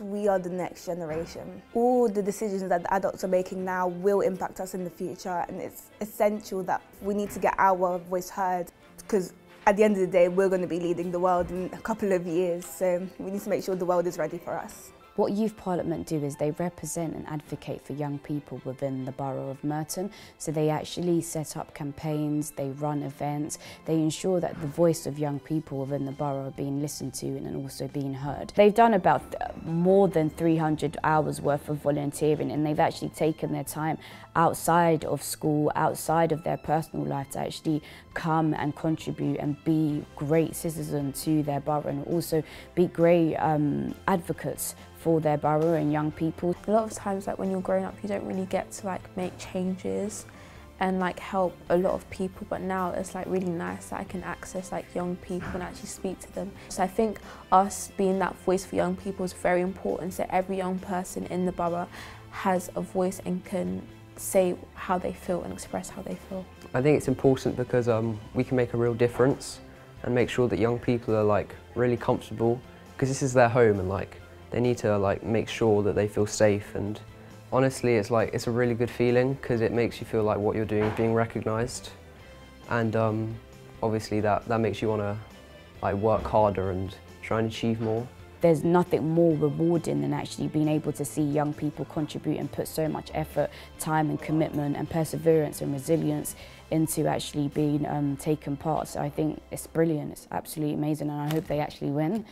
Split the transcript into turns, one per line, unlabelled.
We are the next generation. All the decisions that the adults are making now will impact us in the future and it's essential that we need to get our voice heard because at the end of the day we're going to be leading the world in a couple of years so we need to make sure the world is ready for us.
What Youth Parliament do is they represent and advocate for young people within the borough of Merton. So they actually set up campaigns, they run events, they ensure that the voice of young people within the borough are being listened to and also being heard. They've done about more than 300 hours worth of volunteering and they've actually taken their time outside of school, outside of their personal life to actually come and contribute and be great citizens to their borough and also be great um, advocates for their borough and young people.
A lot of times like when you're growing up you don't really get to like make changes and like help a lot of people but now it's like really nice that I can access like young people and actually speak to them. So I think us being that voice for young people is very important so every young person in the borough has a voice and can say how they feel and express how they feel.
I think it's important because um, we can make a real difference and make sure that young people are like really comfortable because this is their home and like they need to like make sure that they feel safe and honestly it's like it's a really good feeling because it makes you feel like what you're doing is being recognized and um, obviously that, that makes you want to like work harder and try and achieve more.
There's nothing more rewarding than actually being able to see young people contribute and put so much effort, time and commitment and perseverance and resilience into actually being um, taken part. So I think it's brilliant, it's absolutely amazing and I hope they actually win